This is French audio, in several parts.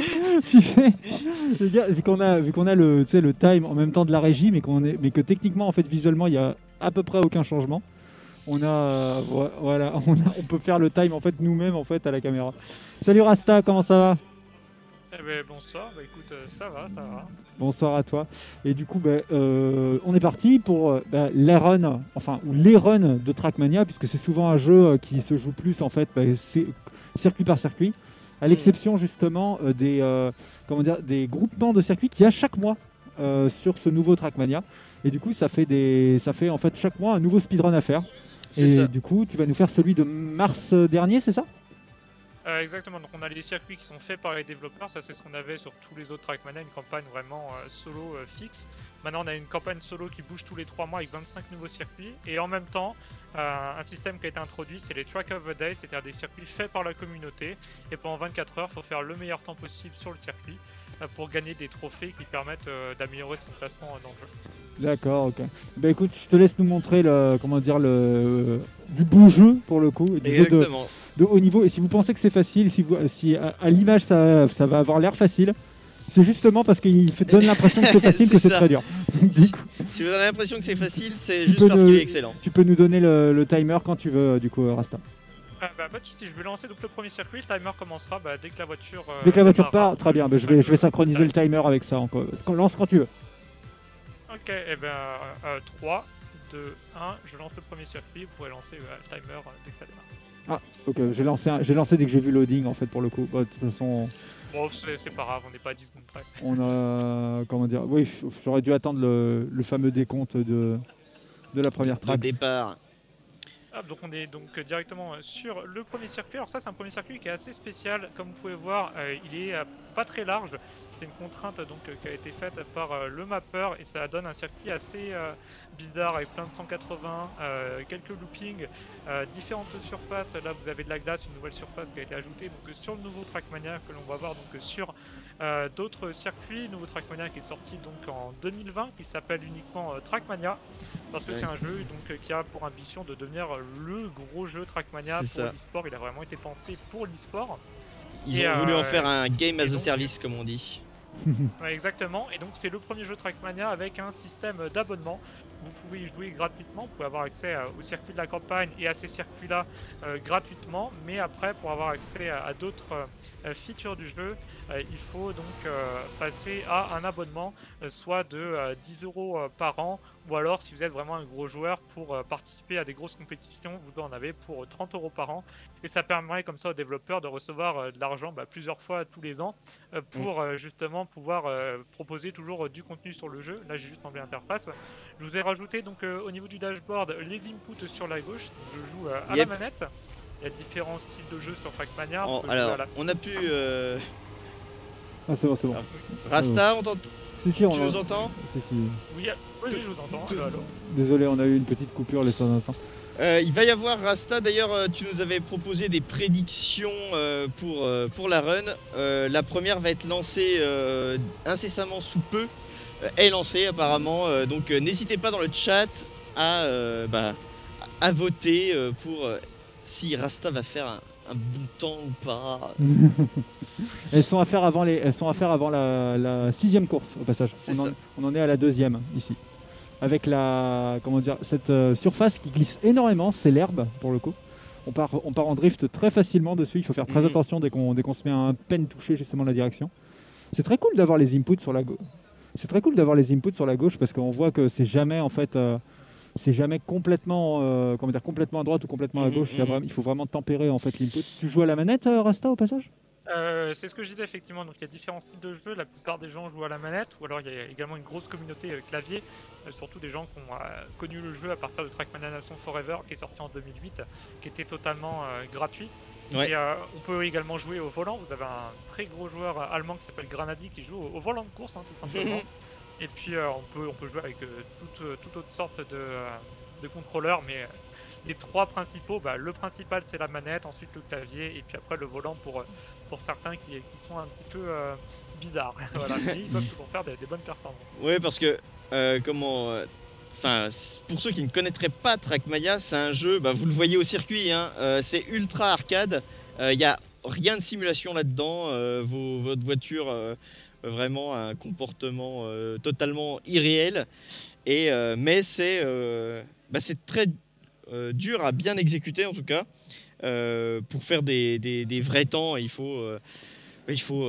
tu fais. Les gars, vu qu'on a, vu qu'on a le, tu sais, le time en même temps de la régie, mais, qu'on est, mais que techniquement, en fait, visuellement, il y a à peu près aucun changement. On a, euh, vo- voilà, on, a- on peut faire le time en fait nous-mêmes en fait à la caméra. Salut Rasta, comment ça va? Eh ben bonsoir, bah écoute, euh, ça va, ça va. Bonsoir à toi. Et du coup, bah, euh, on est parti pour bah, les runs, enfin, ou les runs de Trackmania, puisque c'est souvent un jeu qui se joue plus en fait, bah, circuit par circuit, à l'exception justement euh, des, euh, comment dire, des groupements de circuits qu'il y a chaque mois euh, sur ce nouveau Trackmania. Et du coup, ça fait, des, ça fait en fait chaque mois un nouveau speedrun à faire. Et ça. du coup, tu vas nous faire celui de mars dernier, c'est ça? Euh, exactement, donc on a les circuits qui sont faits par les développeurs, ça c'est ce qu'on avait sur tous les autres Trackmania, une campagne vraiment euh, solo euh, fixe. Maintenant on a une campagne solo qui bouge tous les 3 mois avec 25 nouveaux circuits, et en même temps un système qui a été introduit, c'est les Track of the Day, c'est-à-dire des circuits faits par la communauté, et pendant 24 heures il faut faire le meilleur temps possible sur le circuit euh, pour gagner des trophées qui permettent euh, d'améliorer son classement euh, dans le jeu. D'accord, ok. Bah écoute, je te laisse nous montrer le, comment dire, le, du beau jeu pour le coup, du jeu de, Exactement. de haut niveau. Et si vous pensez que c'est facile, si, vous, si à, à l'image ça, ça va avoir l'air facile, c'est justement parce qu'il donne l'impression que c'est facile que c'est très dur. Du Si, vous avez l'impression que c'est facile, c'est juste parce qu'il est excellent. tu peux nous donner le, le timer quand tu veux, du coup, Rasta. Ah, bah, pas de soucis, je vais lancer donc le premier circuit, le timer commencera bah, dès que la voiture... euh, Dès que la voiture part, très bien. Bah, je, vais, je vais synchroniser le timer avec ça. encore. Quand- Lance quand tu veux. Ok, et ben euh, 3, 2, 1, je lance le premier circuit, vous pourrez lancer euh, le timer euh, dès que ça démarre. Ok, j'ai lancé, un- j'ai lancé dès que j'ai vu loading en fait pour le coup. Bah, de toute façon, Bon, c'est pas grave, on n'est pas à 10 secondes près. on a comment dire. Oui, j'aurais dû attendre le, le fameux décompte de de la première Au track. départ. Hop, donc on est donc directement sur le premier circuit. Alors ça c'est un premier circuit qui est assez spécial. Comme vous pouvez voir, euh, il est euh, pas très large. C'est une contrainte donc euh, qui a été faite par euh, le mapper et ça donne un circuit assez euh, bizarre avec plein de 180, euh, quelques loopings, différentes surfaces. Là vous avez de la glace, une nouvelle surface qui a été ajoutée donc sur le nouveau Trackmania que l'on va voir donc sur d'autres circuits. Nouveau Trackmania qui est sorti donc en 2020 qui s'appelle uniquement Trackmania parce que Ouais. c'est un jeu donc, qui a pour ambition de devenir le gros jeu Trackmania pour l'e-sport. Il a vraiment été pensé pour l'e-sport. Ils Et, ont voulu en faire un game as a service, comme on dit. Exactement. Et donc c'est le premier jeu Trackmania avec un système d'abonnement. Vous pouvez y jouer gratuitement, vous pouvez avoir accès euh, au circuit de la campagne et à ces circuits-là euh, gratuitement. Mais après, pour avoir accès à, d'autres euh, features du jeu, il faut donc euh, passer à un abonnement, euh, soit de euh, 10 euros euh, par an, ou alors si vous êtes vraiment un gros joueur pour euh, participer à des grosses compétitions, vous en avez pour euh, 30 euros par an. Et ça permet comme ça aux développeurs de recevoir euh, de l'argent bah, plusieurs fois tous les ans euh, pour euh, justement pouvoir euh, proposer toujours euh, du contenu sur le jeu. Là, j'ai juste enlevé l'interface. Je vous ai rajouté donc euh, au niveau du dashboard les inputs sur la gauche. Je joue euh, à Yep. la manette. Il y a différents styles de jeu sur On à alors, la- on a pu. euh, Ah, c'est bon, c'est bon. Rasta, on t'ent- Si, si, on tu nous entends Si, si. Oui, oui, je vous entends. Désolé, on a eu une petite coupure l'espace d'un instant. Euh, il va y avoir Rasta, d'ailleurs euh, tu nous avais proposé des prédictions euh, pour, euh, pour la run. Euh, la première va être lancée euh, incessamment sous peu. Euh, est lancée apparemment, euh, donc euh, n'hésitez pas dans le chat à, euh, bah, à voter euh, pour euh, si Rasta va faire un, un temps ou pas. Elles sont à faire avant, les, elles sont à faire avant la, la sixième course au passage. On en, ça. on en est à la deuxième ici. Avec la, comment dire, cette euh, surface qui glisse énormément, c'est l'herbe pour le coup. On part, on part en drift très facilement dessus. Il faut faire très Mhm. attention dès qu'on dès qu'on se met à un peine toucher justement la direction. C'est très cool d'avoir les inputs sur la gauche. C'est très cool d'avoir les inputs sur la gauche parce qu'on voit que c'est jamais en fait, euh, c'est jamais complètement, euh, comment dire, complètement à droite ou complètement à Mhm, gauche. Il y a mhm. vraiment- il faut vraiment tempérer en fait l'input. Tu joues à la manette, euh, Rasta, au passage? Euh, c'est ce que je disais effectivement. Donc il y a différents styles de jeu. La plupart des gens jouent à la manette, ou alors il y a également une grosse communauté euh, clavier, euh, surtout des gens qui ont euh, connu le jeu à partir de Trackmania Nation Forever, qui est sorti en 2008, qui était totalement euh, gratuit. Ouais. Et euh, on peut également jouer au volant. Vous avez un très gros joueur allemand qui s'appelle Granadi qui joue au, au volant de course, hein, tout simplement. Et puis euh, on peut on peut jouer avec euh, toute, euh, toute autre sorte de, euh, de contrôleurs, mais les trois principaux, bah, le principal c'est la manette, ensuite le clavier, et puis après le volant pour, pour certains qui, qui sont un petit peu euh, bizarres. voilà. Mais ils peuvent toujours faire des, bonnes performances. Ouais, parce que comment. Enfin, pour ceux qui ne connaîtraient pas Trackmania, c'est un jeu, bah, vous le voyez au circuit, hein, c'est ultra arcade. Il y a rien de simulation là-dedans. euh, votre voiture vraiment un comportement euh, totalement irréel. Et, euh, mais c'est euh, bah, très euh, dur à bien exécuter en tout cas. Pour faire des, des- des vrais temps, il faut, il faut,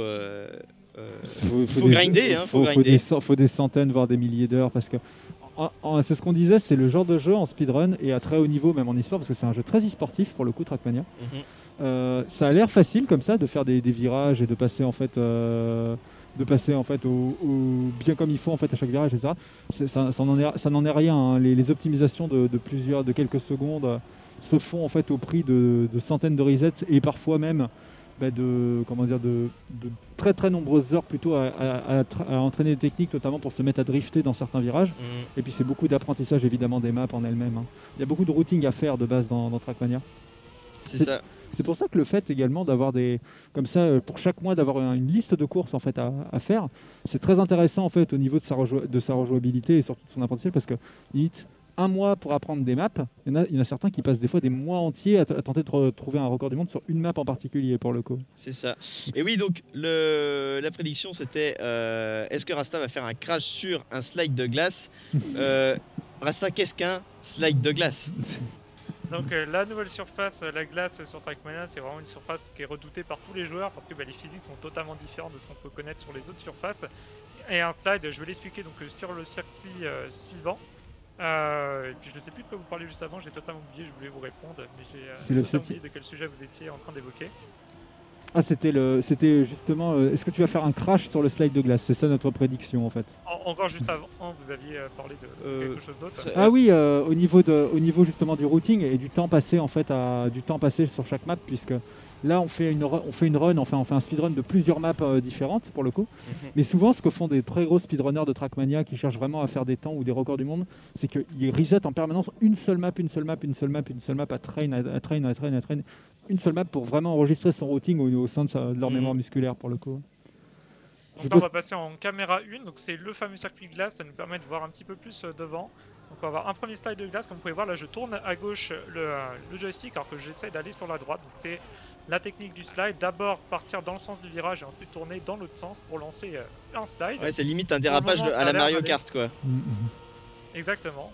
faut, faut des- grinder, hein, grinder. faut des centaines, voire des milliers d'heures, parce que c'est ce qu'on disait, c'est le genre de jeu en speedrun et à très haut niveau, même en e-sport, parce que c'est un jeu très e-sportif pour le coup, Trackmania. Mhm. Euh, ça a l'air facile comme ça de faire des, des virages et de passer en fait, euh, de passer en fait au, au- bien comme il faut en fait à chaque virage, etc. Ça, ça n'en est, rien. hein. Les, les optimisations de, de plusieurs, de quelques secondes euh, se font en fait au prix de, de centaines de resets et parfois même bah, de comment dire de, de très très nombreuses heures plutôt à, à- à tra- à entraîner des techniques, notamment pour se mettre à drifter dans certains virages. Mhm. Et puis c'est beaucoup d'apprentissage évidemment des maps en elles-mêmes. hein. Il y a beaucoup de routing à faire de base dans, dans Trackmania. C'est ça. C'est pour ça que le fait également d'avoir des comme ça euh, pour chaque mois d'avoir un- une liste de courses en fait à, à faire, c'est très intéressant en fait au niveau de sa, de sa rejouabilité et surtout de son apprentissage parce que limite un mois pour apprendre des maps, il y, en a, il y en a certains qui passent des fois des mois entiers à, tenter de trouver un record du monde sur une map en particulier pour le coup. C'est ça. Et oui, donc le, la prédiction c'était euh, est-ce que Rasta va faire un crash sur un slide de glace? Euh, Rasta, qu'est-ce qu'un slide de glace? Donc euh, la nouvelle surface, euh, la glace sur Trackmania, c'est vraiment une surface qui est redoutée par tous les joueurs parce que bah, les physiques sont totalement différentes de ce qu'on peut connaître sur les autres surfaces. Et un slide, je vais l'expliquer donc euh, sur le circuit euh, suivant. Euh, et puis je ne sais plus de quoi vous parlez juste avant, j'ai totalement oublié, je voulais vous répondre, mais j'ai le totalement oublié de quel sujet vous étiez en train d'évoquer. Ah c'était le c'était justement euh, est-ce que tu vas faire un crash sur le slide de glace? C'est ça notre prédiction en fait. En- encore juste avant, vous aviez euh, parlé de Euh, quelque chose d'autre. Ah oui, euh, au, niveau de, au niveau justement du routing et du temps passé en fait à, du temps passé sur chaque map, puisque là on fait une, ru- on fait une run, enfin on fait un speedrun de plusieurs maps euh, différentes pour le coup. Mhm. Mais souvent, ce que font des très gros speedrunners de Trackmania qui cherchent vraiment à faire des temps ou des records du monde, c'est qu'ils reset en permanence une seule map, une seule map, une seule map, une seule map à train, à, à train, à train, à train, une seule map pour vraiment enregistrer son routing au, au sein de, sa- de leur Mhm. mémoire musculaire pour le coup. Donc là, on va passer en caméra 1, donc c'est le fameux circuit glace, ça nous permet de voir un petit peu plus euh, devant. Donc on va avoir un premier slide de glace, comme vous pouvez voir là je tourne à gauche le, euh, le joystick alors que j'essaie d'aller sur la droite. Donc c'est la technique du slide, d'abord partir dans le sens du virage et ensuite tourner dans l'autre sens pour lancer euh, un slide. Ouais, c'est limite un dérapage moment, à la Mario. Kart quoi. Mhm. Exactement.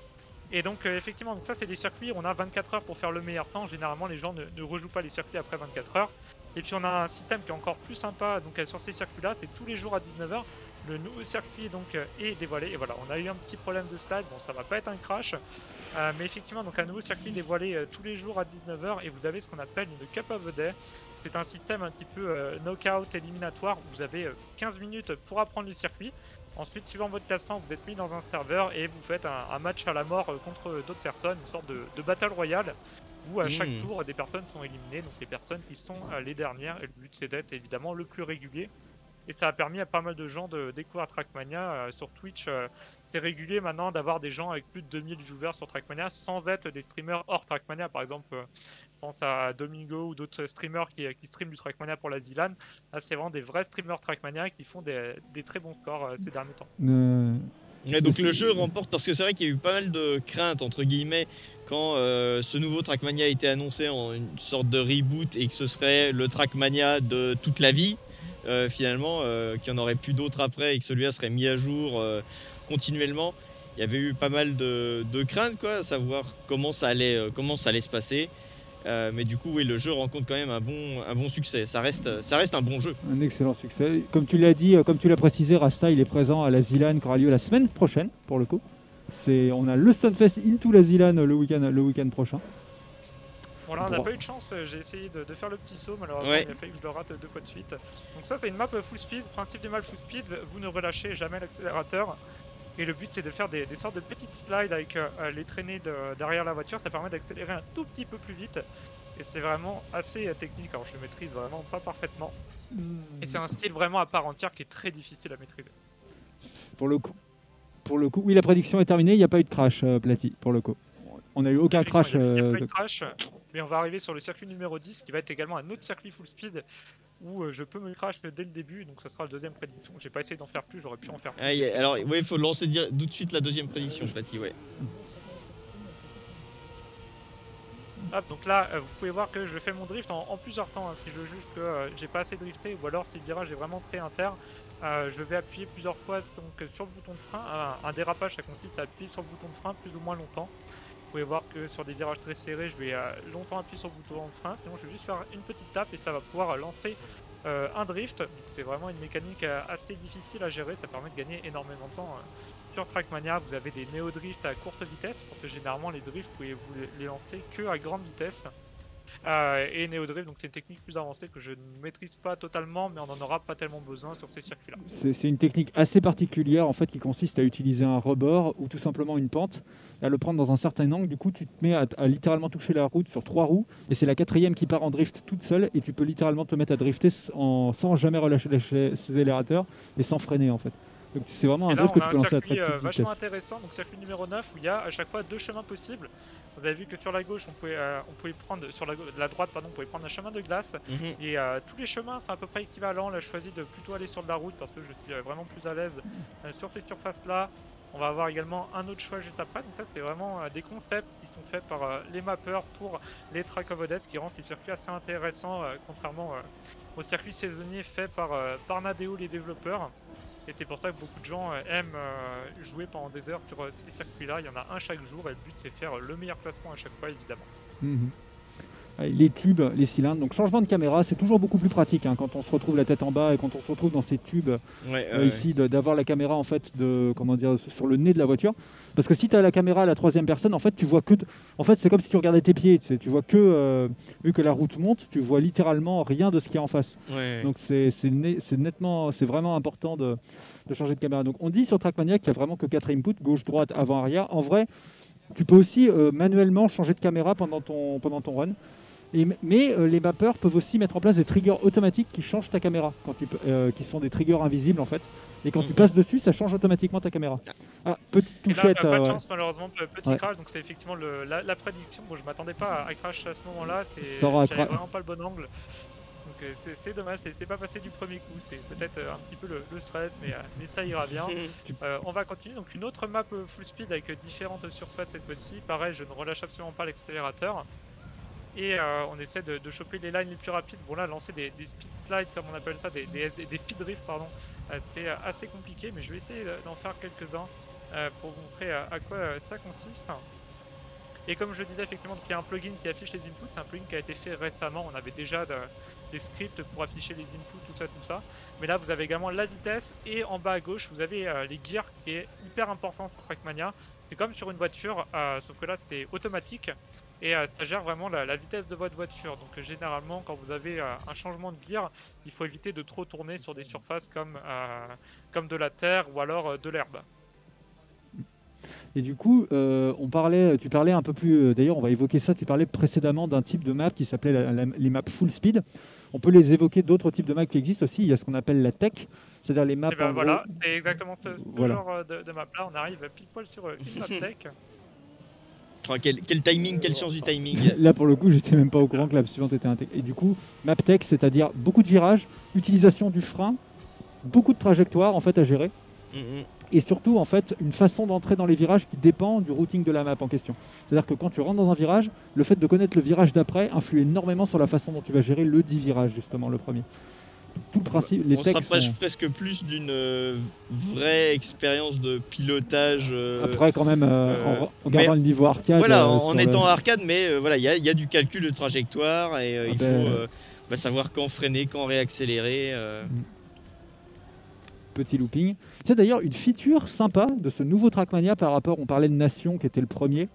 Et donc euh, effectivement, donc ça c'est des circuits, on a 24 heures pour faire le meilleur temps. Généralement les gens ne, ne rejouent pas les circuits après 24 heures. Et puis on a un système qui est encore plus sympa donc euh, sur ces circuits-là, c'est tous les jours à 19h. Le nouveau circuit donc euh, est dévoilé. Et voilà, on a eu un petit problème de slide. Bon, ça va pas être un crash, Euh, mais effectivement donc un nouveau circuit dévoilé euh, tous les jours à 19h et vous avez ce qu'on appelle une Cup of the Day. C'est un système un petit peu euh, knockout éliminatoire. où Vous avez euh, 15 minutes pour apprendre le circuit. Ensuite, suivant votre classement, vous êtes mis dans un serveur et vous faites un, un match à la mort contre d'autres personnes, une sorte de, de battle royale où à chaque Mm. tour des personnes sont éliminées, donc les personnes qui sont les dernières. Et le but c'est d'être évidemment le plus régulier. Et ça a permis à pas mal de gens de découvrir Trackmania euh, sur Twitch. euh, c'est régulier maintenant d'avoir des gens avec plus de 2000 viewers sur Trackmania sans être des streamers hors Trackmania. Par exemple, euh, je pense à Domingo ou d'autres streamers qui, qui streament du Trackmania pour la Zilan. Là, c'est vraiment des vrais streamers Trackmania qui font des, des très bons scores euh, ces derniers temps. Euh, Ouais, donc le jeu remporte parce que c'est vrai qu'il y a eu pas mal de craintes entre guillemets quand euh, ce nouveau Trackmania a été annoncé en une sorte de reboot et que ce serait le Trackmania de toute la vie euh, finalement euh, qu'il n'y en aurait plus d'autres après et que celui-là serait mis à jour euh, continuellement. Il y avait eu pas mal de, craintes quoi, à savoir comment ça allait comment ça allait se passer. Mais du coup oui le jeu rencontre quand même un bon un bon succès. Ça reste ça reste un bon jeu. Un excellent succès. Comme tu l'as dit, comme tu l'as précisé, Rasta, il est présent à la Zilan qui aura lieu la semaine prochaine, pour le coup. On a le Stunfest into la Zilan le week-end, le week-end prochain. Voilà, on n'a pas eu de chance, euh, j'ai essayé de, de faire le petit saut, malheureusement Ouais. il a fallu que je le rate deux fois de suite. Donc ça c'est une map full speed, principe du map full speed, vous ne relâchez jamais l'accélérateur. Et le but c'est de faire des, des sortes de petites slides avec euh, euh, les traînées de- derrière la voiture, ça permet d'accélérer un tout petit peu plus vite. Et c'est vraiment assez technique, alors je le maîtrise vraiment pas parfaitement. Et c'est un style vraiment à part entière qui est très difficile à maîtriser. Pour le coup. Pour le coup, oui, la prédiction est terminée. Il n'y a pas eu de crash, euh, Platy, pour le coup. On n'a eu aucun Effectivement, crash. il y a- il y a pas eu de- de crash, mais on va arriver sur le circuit numéro 10 qui va être également un autre circuit full speed où euh, je peux me crash dès le début, donc ça sera la deuxième prédiction. J'ai pas essayé d'en faire plus, j'aurais pu en faire plus. Ah, a- alors oui il faut lancer dire- tout de suite la deuxième prédiction Patty ouais. Hop, donc là, euh, vous pouvez voir que je fais mon drift en, plusieurs temps. hein. Si je juge que euh, j'ai pas assez drifté ou alors si le virage est vraiment très inter, euh, je vais appuyer plusieurs fois donc, sur le bouton de frein. Un, un dérapage, ça consiste à appuyer sur le bouton de frein plus ou moins longtemps. Vous pouvez voir que sur des virages très serrés, je vais euh, longtemps appuyer sur le bouton de frein. Sinon, je vais juste faire une petite tape et ça va pouvoir lancer euh, un drift. C'est vraiment une mécanique euh, assez difficile à gérer. Ça permet de gagner énormément de temps. euh. Sur Trackmania, vous avez des néo-drifts à courte vitesse, parce que généralement les drifts, vous pouvez vous les lancer que à grande vitesse. Euh, et néo-drift, donc c'est une technique plus avancée que je ne maîtrise pas totalement, mais on n'en aura pas tellement besoin sur ces circuits-là. C'est une technique assez particulière en fait qui consiste à utiliser un rebord ou tout simplement une pente, à le prendre dans un certain angle. Du coup, tu te mets à, littéralement toucher la route sur trois roues, et c'est la quatrième qui part en drift toute seule, et tu peux littéralement te mettre à drifter en- sans jamais relâcher l'accélérateur et sans freiner en fait. Donc c'est vraiment Et un là, drift que on a tu peux un lancer à très circuit euh, petite vachement intéressant, donc circuit numéro 9 où il y a à chaque fois deux chemins possibles. Vous avez vu que sur la gauche, on pouvait, euh, on pouvait prendre, sur la, droite, pardon, on pouvait prendre un chemin de glace. Mhm. Et euh, tous les chemins sont à peu près équivalents. Là, je choisis de plutôt aller sur de la route parce que je suis vraiment plus à l'aise euh, sur ces surfaces-là. On va avoir également un autre choix juste après. Donc ça, c'est vraiment euh, des concepts qui sont faits par euh, les mappeurs pour les Track of Odess qui rendent ces circuits assez intéressants, euh, contrairement euh, aux circuits saisonniers faits par, euh, par Nadeo, les développeurs. Et c'est pour ça que beaucoup de gens euh, aiment euh, jouer pendant des heures sur euh, ces circuits-là. Il y en a un chaque jour et le but c'est faire le meilleur classement à chaque fois, évidemment. Mhm. Les tubes, les cylindres, donc changement de caméra, c'est toujours beaucoup plus pratique hein, quand on se retrouve la tête en bas et quand on se retrouve dans ces tubes Ouais, euh, ici d'avoir la caméra en fait de comment dire sur le nez de la voiture. Parce que si tu as la caméra à la troisième personne en fait tu vois que en fait c'est comme si tu regardais tes pieds tu, sais, tu vois que euh, vu que la route monte tu vois littéralement rien de ce qu'il y a en face. Ouais. Donc c'est nettement c'est vraiment important de, de changer de caméra. Donc on dit sur Trackmania qu'il y a vraiment que quatre inputs gauche droite avant arrière. En vrai tu peux aussi euh, manuellement changer de caméra pendant ton pendant ton run et, mais euh, les mappeurs peuvent aussi mettre en place des triggers automatiques qui changent ta caméra, quand tu, peux- euh, qui sont des triggers invisibles en fait. Et quand tu Mhm. passes dessus, ça change automatiquement ta caméra. Ah, petite Et là, touchette. pas euh, de ouais. chance malheureusement, pe- petit Ouais. crash, donc c'est effectivement le- la, la prédiction. Bon, je m'attendais pas à, à crash à ce moment-là, c'est Ça aura j'avais cra- vraiment pas le bon angle. Donc euh, c'est- dommage, c'est pas passé du premier coup, c'est peut-être euh, un petit peu le, le stress, mais, euh, mais ça ira bien. Euh, on va continuer, donc une autre map euh, full speed avec euh, différentes surfaces cette fois-ci. Pareil, je ne relâche absolument pas l'accélérateur. Et euh, on essaie de, choper les lines les plus rapides. Bon là, lancer des, speed slides comme on appelle ça, des, speed drifts pardon, c'est euh, assez compliqué, mais je vais essayer d'en faire quelques-uns euh, pour vous montrer à quoi ça consiste. Et comme je le disais, effectivement, il y a un plugin qui affiche les inputs, c'est un plugin qui a été fait récemment. On avait déjà de- des scripts pour afficher les inputs, tout ça, tout ça. Mais là, vous avez également la vitesse et en bas à gauche, vous avez les gears qui est hyper important sur Trackmania. C'est comme sur une voiture, sauf que là, c'est automatique et euh, ça gère vraiment la, la vitesse de votre voiture. Donc, euh, généralement, quand vous avez euh, un changement de gear, il faut éviter de trop tourner sur des surfaces comme, comme de la terre ou alors de l'herbe. Et du coup, on parlait, tu parlais un peu plus. D'ailleurs, on va évoquer ça. Tu parlais précédemment d'un type de map qui s'appelait la- la- les maps full speed. On peut les évoquer d'autres types de maps qui existent aussi. Il y a ce qu'on appelle la tech, c'est-à-dire les maps. Et ben en voilà, c'est exactement ce, ce Voilà. genre de, de map là. On arrive pile poil sur une map tech. Quel, quel timing, quel sens du timing. Là, pour le coup, j'étais même pas au courant que la suivante était intégrée. Et du coup, map tech, c'est-à-dire beaucoup de virages, utilisation du frein, beaucoup de trajectoires en fait à gérer. Mhm. et surtout en fait une façon d'entrer dans les virages qui dépend du routing de la map en question. C'est-à-dire que quand tu rentres dans un virage, le fait de connaître le virage d'après influe énormément sur la façon dont tu vas gérer le dit virage justement le premier. Tout le principe, les On se rapproche sont- presque plus d'une euh, vraie expérience de pilotage. euh, après quand même euh, euh, en, en gardant mais- le niveau arcade. voilà, en, en le- étant arcade, mais voilà, il y a, il y a du calcul de trajectoire et Ah il ben- faut bah, savoir quand freiner, quand réaccélérer. euh. petit looping. C'est d'ailleurs une feature sympa de ce nouveau Trackmania par rapport, on parlait de Nation qui était le premier.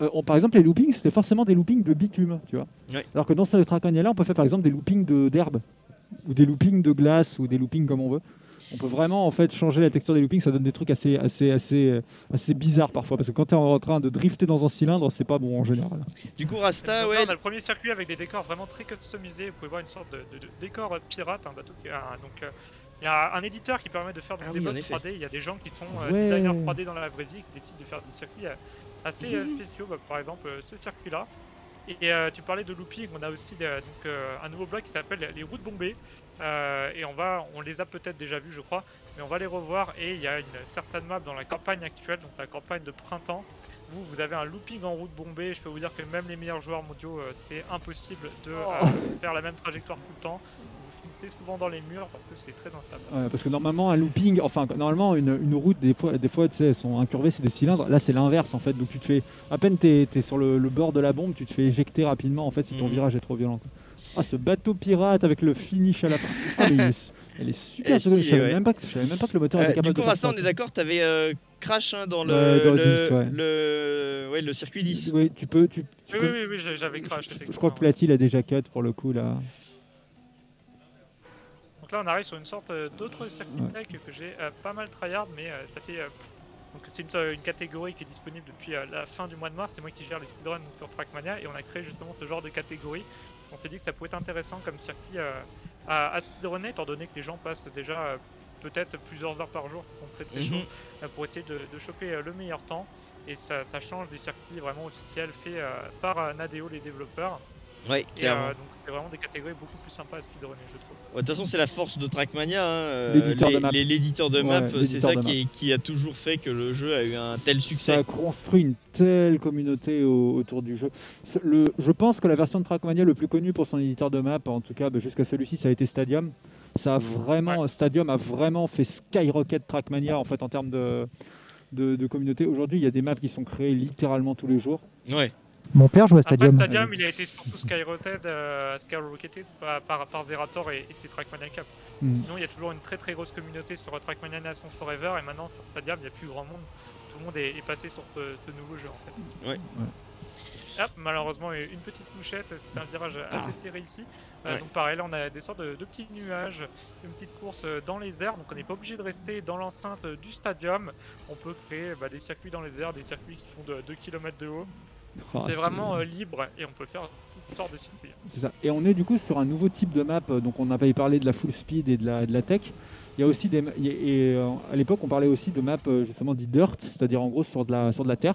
Euh, on- par exemple, les loopings, c'était forcément des loopings de bitume, tu vois. Ouais. Alors que dans ce Trackmania-là, on peut faire par exemple des loopings de- d'herbe, ou des loopings de glace, ou des loopings comme on veut. On peut vraiment en fait changer la texture des loopings, ça donne des trucs assez, assez, assez, euh, assez bizarres parfois, parce que quand tu es en train de drifter dans un cylindre, c'est pas bon en général. Du coup, Rasta, ouais, on a le premier circuit avec des décors vraiment très customisés. Vous pouvez voir une sorte de, de- de décor euh, pirate, un bateau qui a- donc euh, il y a un éditeur qui permet de faire donc, Ah des oui, en modes effet. 3D. Il y a des gens qui sont euh, Ouais. designers 3D dans la vraie vie qui décident de faire des circuits assez spéciaux. Bah, par exemple, ce circuit-là. Et euh, tu parlais de looping, on a aussi donc, euh, un nouveau bloc qui s'appelle les routes bombées. Euh, et on va, on les a peut-être déjà vus, je crois, mais on va les revoir. Et il y a une certaine map dans la campagne actuelle, donc la campagne de printemps, vous, vous avez un looping en route bombée. Je peux vous dire que même les meilleurs joueurs mondiaux, euh, c'est impossible de Oh. euh, faire la même trajectoire tout le temps. Souvent dans les murs parce que c'est très instable. Ouais, parce que normalement, un looping, enfin, normalement, une, une route, des fois, des fois tu sais, elles sont incurvées, c'est des cylindres. Là, c'est l'inverse, en fait. Donc, tu te fais, à peine tu es, sur le, le bord de la bombe, tu te fais éjecter rapidement, en fait, si ton Mhm. virage est trop violent. quoi. Ah, ce bateau pirate avec le finish à la fin. Ah, mais il est- elle est super. Je, savais ouais. même pas que, je savais même pas que le moteur Euh, était du capable coup, de ça. on est d'accord, t'avais euh, crash hein, dans le, Ouais, dans le le, 10, ouais. le- ouais, le circuit 10. Oui, tu peux. Tu, tu Oui, peux- oui, oui, j'avais crash. je, crois que. Platy a déjà cut pour le coup là. Donc là, on arrive sur une sorte euh, d'autre circuit Ouais. tech que j'ai euh, pas mal tryhard, mais euh, ça fait. euh, donc c'est une, une catégorie qui est disponible depuis euh, la fin du mois de mars. C'est moi qui gère les speedruns sur Trackmania et on a créé justement ce genre de catégorie. On s'est dit que ça pouvait être intéressant comme circuit euh, à, à speedrunner, étant donné que les gens passent déjà euh, peut-être plusieurs heures par jour, très Mhm. chaud, euh, pour essayer de, de choper euh, le meilleur temps. Et ça, ça change des circuits vraiment officiels faits euh, par Nadeo, les développeurs. Ouais, Et euh, clairement. donc c'est vraiment des catégories beaucoup plus sympas à speedrunner, je trouve. Ouais, De toute façon, c'est la force de Trackmania. hein, L'éditeur les- de map. les- L'éditeur de Ouais, map, c'est ça qui, est- qui a toujours fait que le jeu a eu un tel Ça succès. a construit une telle communauté au- autour du jeu. Le, je pense que la version de Trackmania le plus connue pour son éditeur de map, en tout cas bah, jusqu'à celui-ci, ça a été Stadium. Ça a vraiment, Stadium a vraiment fait skyrocket Trackmania en fait en termes de, de, de communauté. Aujourd'hui, il y a des maps qui sont créées littéralement tous les jours. Ouais. Mon père joue à Après, Stadium. Stadium, il a été surtout skyrocketed, euh, skyrocketed par, par, par Zerator et, et ses Trackmania Cup. Mm. Sinon, il y a toujours une très très grosse communauté sur Trackmania Nation Forever et maintenant sur Stadium, il n'y a plus grand monde. Tout le monde est, est passé sur ce, ce nouveau jeu en fait. Ouais. Ouais. Hop, malheureusement, une petite mouchette, c'est un virage assez Ah. serré ici. Euh, Ouais. Donc pareil, là on a des sortes de, de petits nuages, une petite course euh, dans les airs, donc on n'est pas obligé de rester dans l'enceinte euh, du stadium. On peut créer bah, des circuits dans les airs, des circuits qui font de 2 km de haut. Ah, c'est vraiment euh, libre et on peut faire toutes sortes de circuits. C'est ça. Et on est du coup sur un nouveau type de map. Donc on n'a pas parlé de la full speed et de la, de la tech. Il y a aussi des et euh, à l'époque on parlait aussi de maps justement dit dirt, c'est-à-dire en gros sur de la sur de la terre.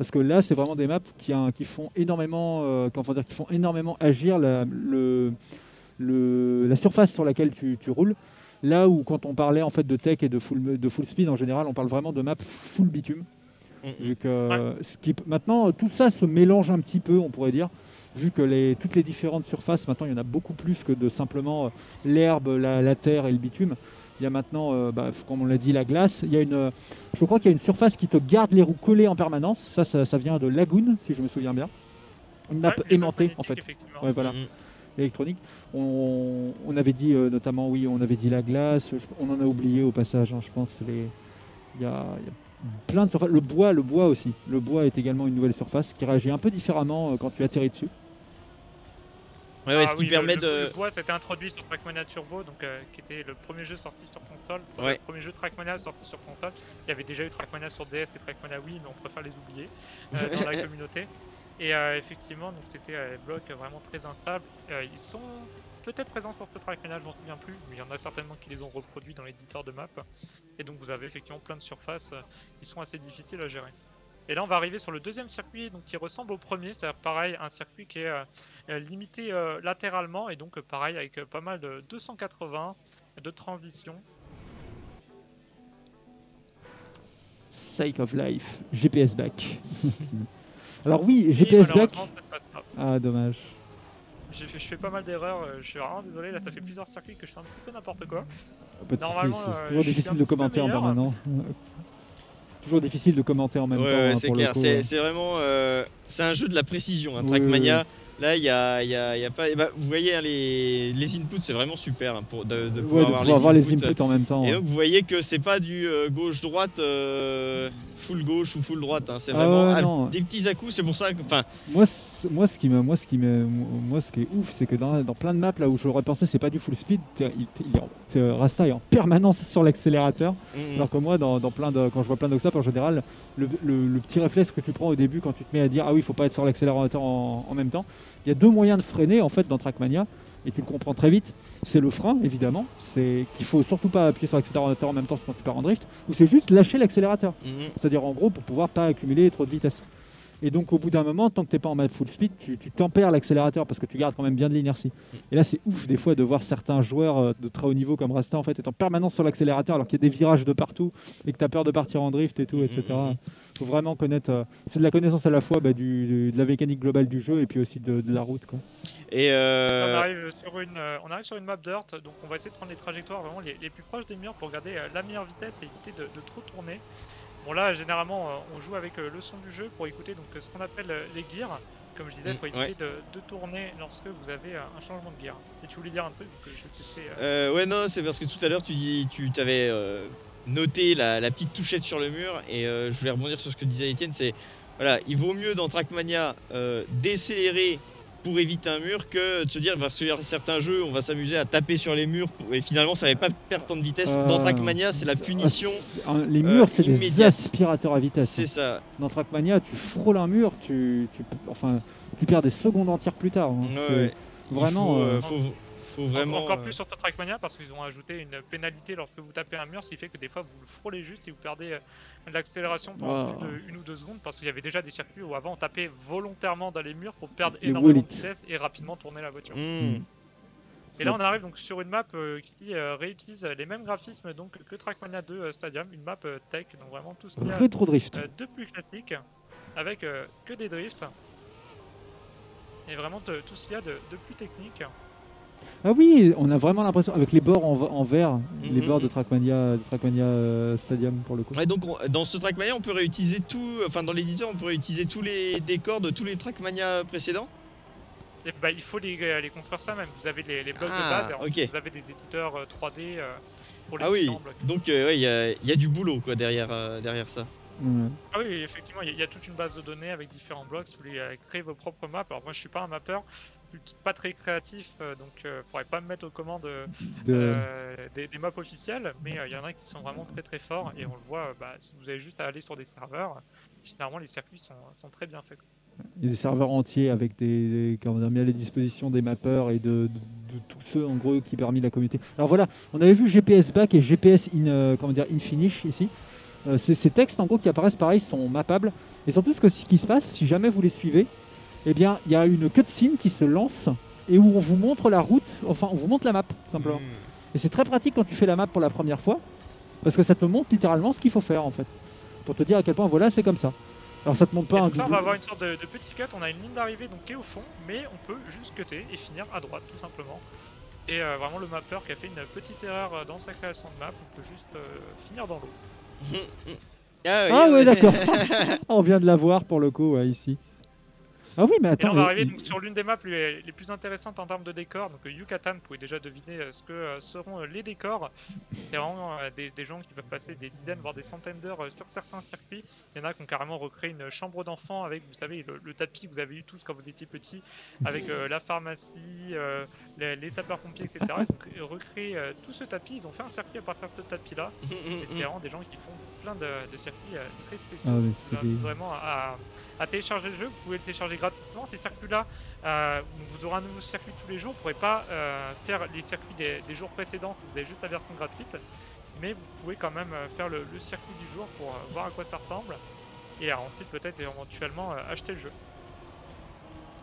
Parce que là c'est vraiment des maps qui, hein, qui font énormément euh, comment dire qui font énormément agir la, le, le- la surface sur laquelle tu, tu roules. Là où quand on parlait en fait de tech et de full, de full speed en général, on parle vraiment de maps full bitume. Vu que ce qui, maintenant tout ça se mélange un petit peu, on pourrait dire, vu que les, toutes les différentes surfaces, maintenant il y en a beaucoup plus que de simplement euh, l'herbe, la, la terre et le bitume. Il y a maintenant, euh, bah, comme on l'a dit, la glace. Il y a une, euh, je crois qu'il y a une surface qui te garde les roues collées en permanence. Ça, ça, ça vient de Lagoon, si je me souviens bien. Une nappe Ouais, aimantée en fait. Ouais, voilà. Mhm. électronique. On, on avait dit euh, notamment, oui, on avait dit la glace. Je- on en a oublié au passage, hein, je pense. Les, il y a, il y a plein de surfaces. Le bois, le bois aussi. Le bois est également une nouvelle surface qui réagit un peu différemment euh, quand tu atterris dessus. Ouais, ouais, Ah ce qui oui, permet le, de. Le bois, ça a été introduit sur Trackmania Turbo, donc, euh, qui était le premier jeu sorti sur console. Le Ouais. premier jeu Trackmania sorti sur console. Il y avait déjà eu Trackmania sur DS et Trackmania Wii, mais on préfère les oublier euh, dans la communauté. Et euh, effectivement, donc c'était des blocs vraiment très instables. Ils sont peut-être présents sur ce Trackmania, je m'en souviens plus, mais il y en a certainement qui les ont reproduits dans l'éditeur de map. Et donc vous avez effectivement plein de surfaces qui sont assez difficiles à gérer. Et là, on va arriver sur le deuxième circuit, donc qui ressemble au premier, c'est-à-dire pareil, un circuit qui est euh, limité euh, latéralement et donc euh, pareil avec euh, pas mal de 280 de transition. Sake of Life, GPS back. Alors oui, Et GPS back. malheureusement, ça ne passe pas. Ah dommage. J'ai fait- je fais pas mal d'erreurs, je suis vraiment désolé, là ça fait plusieurs circuits que je fais un petit peu n'importe quoi. C'est toujours difficile de commenter en meilleur. toujours difficile de commenter en même Ouais, temps. ouais, hein, c'est clair. C'est hein. c'est vraiment. euh, c'est un jeu de la précision, hein, Oui, Trackmania. Là, il y a, il y a- il y a pas. eh ben, vous voyez, hein, les, les inputs, c'est vraiment super hein, pour, de, de Ouais, pouvoir de avoir, pouvoir avoir les inputs. en même temps. Et donc, vous voyez que c'est pas du euh, gauche-droite, euh, full gauche ou full droite. hein, C'est Ah vraiment ah, des petits à-coups. C'est pour ça que. Moi, moi, ce qui me, moi, ce qui me, moi, ce qui est ouf, c'est que dans, dans plein de maps là où j'aurais pensé c'est pas du full speed, il- il Rasta est en permanence sur l'accélérateur. mm, Alors que moi, dans, dans plein de, quand je vois plein d'oxap, en général, le, le- le petit réflexe que tu prends au début quand tu te mets à dire ah oui, il faut pas être sur l'accélérateur en, en même temps, il y a deux moyens de freiner en fait dans Trackmania et tu le comprends très vite. C'est le frein évidemment, c'est qu'il faut surtout pas appuyer sur l'accélérateur en même temps quand tu pars en drift, ou c'est juste lâcher l'accélérateur. mm, mm. C'est-à-dire en gros pour pouvoir pas accumuler trop de vitesse. Et donc, au bout d'un moment, tant que tu n'es pas en mode full speed, tu, tu tempères l'accélérateur parce que tu gardes quand même bien de l'inertie. Et là, c'est ouf des fois de voir certains joueurs euh, de très haut niveau comme Rasta en fait être en permanence sur l'accélérateur alors qu'il y a des virages de partout et que tu as peur de partir en drift et tout, etc. Mhm. faut vraiment connaître. euh, c'est de la connaissance à la fois bah, du, du- de la mécanique globale du jeu et puis aussi de, de la route. Quoi. Et On, euh, arrive sur une, euh, on arrive sur une map dirt, donc on va essayer de prendre les trajectoires vraiment les, les plus proches des murs pour garder euh, la meilleure vitesse et éviter de, de trop tourner. Bon là, généralement, euh, on joue avec euh, le son du jeu pour écouter donc euh, ce qu'on appelle les gears. Comme je disais, Mm, pour éviter ouais. de, de tourner lorsque vous avez un changement de gear. Et tu voulais dire un truc que je te euh, ouais, non, c'est parce que tout à l'heure, tu dis, tu t'avais euh, noté la, la petite touchette sur le mur, et euh, je voulais rebondir sur ce que disait Étienne. C'est voilà, il vaut mieux dans Trackmania décélérer pour éviter un mur que de se dire y a certains jeux, on va s'amuser à taper sur les murs et finalement ça va pas perdre tant de vitesse. Dans Euh, Trackmania, c'est la punition. c'est- un- les euh, murs, c'est des aspirateurs à vitesse. C'est ça. Dans Trackmania, tu frôles un mur, tu, tu, enfin, tu perds des secondes entières plus tard. hein. Ouais, ouais. Vraiment. faut, euh, euh, faut, faut vraiment. encore euh, plus sur Top Trackmania parce qu'ils ont ajouté une pénalité lorsque vous tapez un mur, ce qui fait que des fois vous le frôlez juste et vous perdez euh, l'accélération pendant Ah. plus de une ou deux secondes parce qu'il y avait déjà des circuits où avant on tapait volontairement dans les murs pour perdre Les énormément de vitesse et rapidement tourner la voiture. hmm. Et là on arrive donc sur une map euh, qui euh, réutilise les mêmes graphismes donc que Trackmania 2 euh, Stadium, une map tech, donc vraiment tout ce qu'il y a Rétro drift. de plus classique avec que des drifts et vraiment tout ce qu'il y a de, de plus technique. Ah oui, on a vraiment l'impression, avec les bords en, en vert, les Mhm, bords de. Trackmania, de Trackmania euh, Stadium pour le coup. Ouais, donc on- dans ce Trackmania, on peut réutiliser tout. Enfin, dans l'éditeur, on peut réutiliser tous les décors de tous les Trackmania précédents? Et bah, il faut les, euh, les construire ça même. Vous avez les, les blocs Ah, de base et ensuite vous avez des éditeurs euh, 3D euh, pour les Ah oui. différents blocs. Donc, euh, ouais, il y, a- il y a du boulot quoi derrière, euh, derrière ça. Ah oui, effectivement, il y, a- il y a toute une base de données avec différents blocs. Si vous voulez créer vos propres maps, alors moi je suis pas un mappeur, je pas très créatif, euh, donc euh, je pourrais pas me mettre aux commandes euh, De- des, des maps officielles, mais il y en a qui sont vraiment très très forts et on le voit, bah, si vous avez juste à aller sur des serveurs, généralement les circuits sont, sont très bien faits. Il y a des serveurs entiers avec des, des- comment dire, mis à la disposition des mappeurs et de, de- de tous ceux en gros qui permis la communauté. Alors voilà, on avait vu GPS back et GPS in, euh, comment dire, in finish ici. Euh, ces, ces textes en gros qui apparaissent pareil sont mappables. Et surtout ce, que- ce qui se passe, si jamais vous les suivez, eh bien il y a une cutscene qui se lance et où on vous montre la route, enfin on vous montre la map tout simplement. Hmm. Et c'est très pratique quand tu fais la map pour la première fois, parce que ça te montre littéralement ce qu'il faut faire en fait. Pour te dire à quel point voilà c'est comme ça. Alors ça te montre pas Et un là, on va avoir une sorte de, de petit cut. On a une ligne d'arrivée donc qui est au fond, mais on peut juste cutter et finir à droite tout simplement. Et euh, vraiment le mapper qui a fait une petite erreur euh, dans sa création de map, on peut juste euh, finir dans l'eau. Ah, oui, Ah ouais, d'accord. on vient de la voir pour le coup ouais, ici. Ah oui mais Et là, attends. on va arriver il- donc, sur l'une des maps les, les plus intéressantes en termes de décor. Donc euh, Yucatan, vous pouvez déjà deviner euh, ce que euh, seront les décors. C'est vraiment des, des gens qui peuvent passer des dizaines, voire des centaines d'heures sur certains circuits. Il y en a qui ont carrément recréé une chambre d'enfant avec, vous savez, le, le tapis que vous avez eu tous quand vous étiez petits, avec euh, la pharmacie, euh, les, les sapeurs-pompiers, etc. Ils ont cré- recréé euh, tout ce tapis. Ils ont fait un circuit à partir de ce tapis-là. Et c'est vraiment des gens qui font plein de, de circuits euh, très spéciaux. Ah, vraiment à, à télécharger le jeu. Vous pouvez le télécharger gratuitement. Ces circuits-là, euh, vous aurez un nouveau circuit tous les jours. Vous ne pourrez pas euh, faire les circuits des, des jours précédents si vous avez juste la version gratuite. Mais vous pouvez quand même faire le, le circuit du jour pour voir à quoi ça ressemble. Et ensuite, peut-être éventuellement acheter le jeu.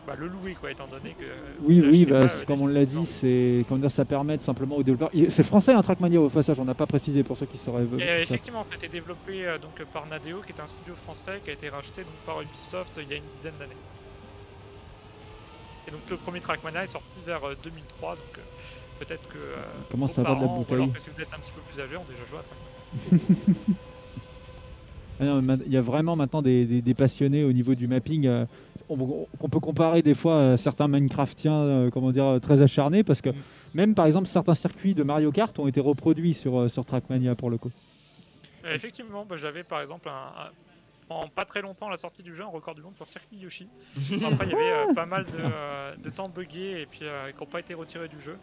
Bah, le louer, quoi, étant donné que. Oui, oui, bah, pas, euh, comme on l'a dit, c'est comment ça permet de simplement aux développeurs. C'est français, un Trackmania au passage, on n'a pas précisé pour ceux qui seraient. Qui euh, effectivement, ça a été développé euh, donc, par Nadeo, qui est un studio français qui a été racheté donc, par Ubisoft il y a une dizaine d'années. Et donc le premier Trackmania est sorti vers euh, 2003, donc peut-être que euh, vos à avoir de la ou alors bouteille. que si vous êtes un petit peu plus âgé, ont déjà joué à Trackmania. Ah Il y a vraiment maintenant des, des- des passionnés au niveau du mapping on- qu'on peut comparer des fois à certains Minecraftiens euh, comment dire, euh, très acharnés parce que même par exemple certains circuits de Mario Kart ont été reproduits sur, euh, sur Trackmania pour le coup. Euh, effectivement, bah, j'avais par exemple un, un- en pas très longtemps à la sortie du jeu un record du monde sur Circuit Yoshi. Après, il y avait euh, pas mal de, euh, de temps buggés et puis euh, qui n'ont pas été retirés du jeu.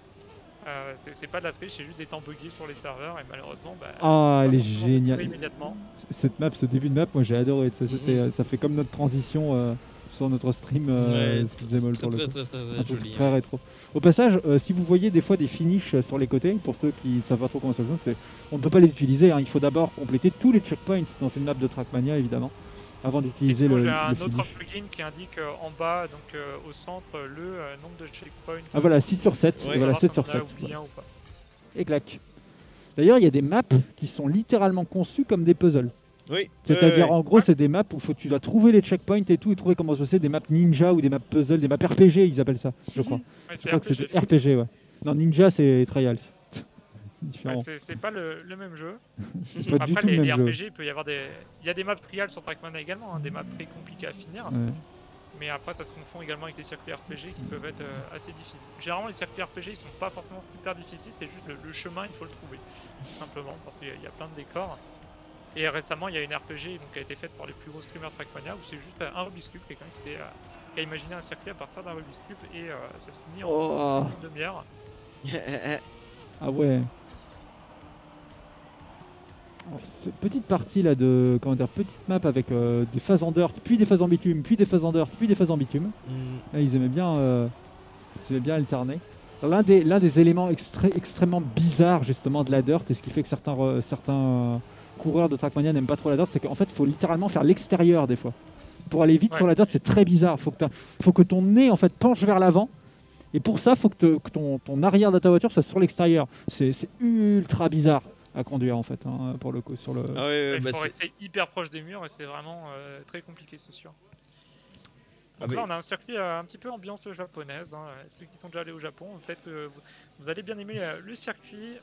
Euh, c'est- pas de la triche, c'est juste des temps buggés sur les serveurs et malheureusement, bah, Ah, elle est géniale. Immédiatement. Cette map, ce début de map, moi j'ai adoré. Ça, euh, ça fait comme notre transition euh, sur notre stream euh, Ouais, pour le très, coup. très, très, Un très truc joli. très rétro. Au passage, euh, si vous voyez des fois des finishes euh, sur les côtés, pour ceux qui ne savent pas trop comment ça fonctionne, c'est- on ne peut pas les utiliser. hein. Il faut d'abord compléter tous les checkpoints dans une map de Trackmania, évidemment. avant d'utiliser le, J'ai un le autre finish. plugin qui indique euh, en bas, donc euh, au centre, le nombre de checkpoints. Ah voilà, 6 sur 7, Ouais. et voilà, Savoir 7 si on sur en a 7. oublié un ou pas. Et clac. D'ailleurs, il y a des maps qui sont littéralement conçues comme des puzzles. Oui. C'est-à-dire, ouais, en gros, c'est des maps où faut, tu dois trouver les checkpoints et tout, et trouver comment se passer, des maps ninja ou des maps puzzle, des maps RPG, ils appellent ça, je crois. Ouais, Je c'est crois que c'est RPG. des ouais. Non, ninja, c'est trial. Ouais, Différent. c'est c'est pas le, le même jeu. C'est pas du Après, tout les, le les même jeu. RPG, il peut y avoir des. Il y a des maps trial sur Trackmania également, hein, des maps très compliquées à finir. Ouais. Mais après, ça se confond également avec les circuits RPG qui peuvent être euh, assez difficiles. Généralement, les circuits RPG, ils sont pas forcément super difficiles, c'est juste le, le chemin, il faut le trouver. Tout simplement, parce qu'il y a plein de décors. Et récemment, il y a une RPG donc, qui a été faite par les plus gros streamers Trackmania où c'est juste un Rubik's Cube, quelqu'un qui, s'est, euh, qui a imaginé un circuit à partir d'un Rubik's Cube et euh, ça se finit en Oh, une demi-heure. ah ouais. Alors, cette petite partie là de comment dire petite map avec euh, des phases en dirt, puis des phases en bitume, puis des phases en dirt, puis des phases en bitume. Mm. Là, ils aimaient bien, euh, ils aimaient bien alterner. L'un des, l'un des éléments extré- extrêmement bizarres justement de la dirt et ce qui fait que certains, certains euh, coureurs de Trackmania n'aiment pas trop la dirt, c'est qu'en fait il faut littéralement faire l'extérieur des fois. Pour aller vite Ouais. sur la dirt, c'est très bizarre. Faut que, faut que ton nez en fait penche vers l'avant. Et pour ça, faut que, te- que ton, ton arrière de ta voiture soit sur l'extérieur. C'est, ultra bizarre à conduire en fait, hein, pour le coup. Sur le... Ah ouais, ouais, il bah faut c'est- rester hyper proche des murs et c'est vraiment euh, très compliqué, c'est sûr. Ah Donc là, on a un circuit euh, un petit peu ambiance japonaise. hein. Ceux qui sont déjà allés au Japon, peut-être que vous, vous allez bien aimer euh, le circuit.